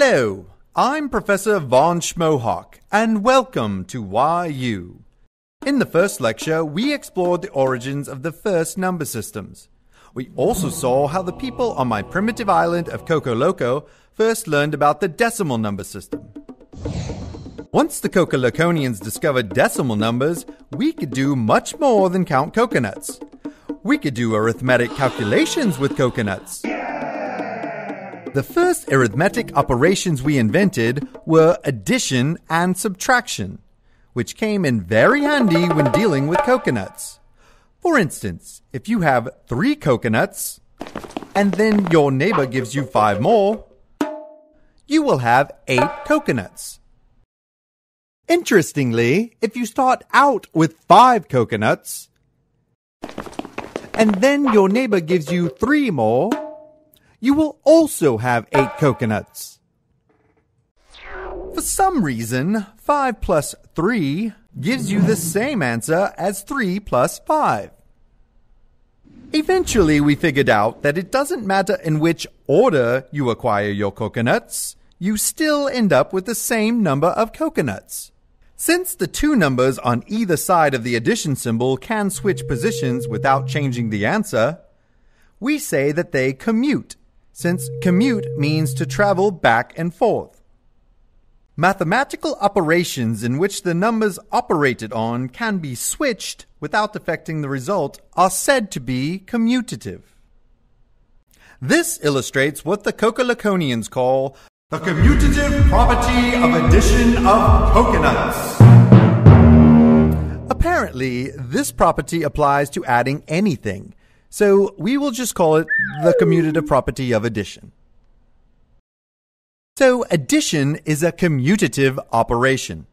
Hello, I'm Professor Von Schmohawk, and welcome to YU. In the first lecture, we explored the origins of the first number systems. We also saw how the people on my primitive island of Coco Loco first learned about the decimal number system. Once the Cocoloconians discovered decimal numbers, we could do much more than count coconuts. We could do arithmetic calculations with coconuts. The first arithmetic operations we invented were addition and subtraction, which came in very handy when dealing with coconuts. For instance, if you have three coconuts, and then your neighbor gives you five more, you will have eight coconuts. Interestingly, if you start out with five coconuts, and then your neighbor gives you three more, you will also have eight coconuts. For some reason, 5 plus 3 gives you the same answer as 3 plus 5. Eventually, we figured out that it doesn't matter in which order you acquire your coconuts, you still end up with the same number of coconuts. Since the two numbers on either side of the addition symbol can switch positions without changing the answer, we say that they commute, since commute means to travel back and forth. Mathematical operations in which the numbers operated on can be switched without affecting the result are said to be commutative. This illustrates what the Cocoloconians call the commutative property of addition of coconuts. Apparently, this property applies to adding anything, so we will just call it the commutative property of addition. So addition is a commutative operation.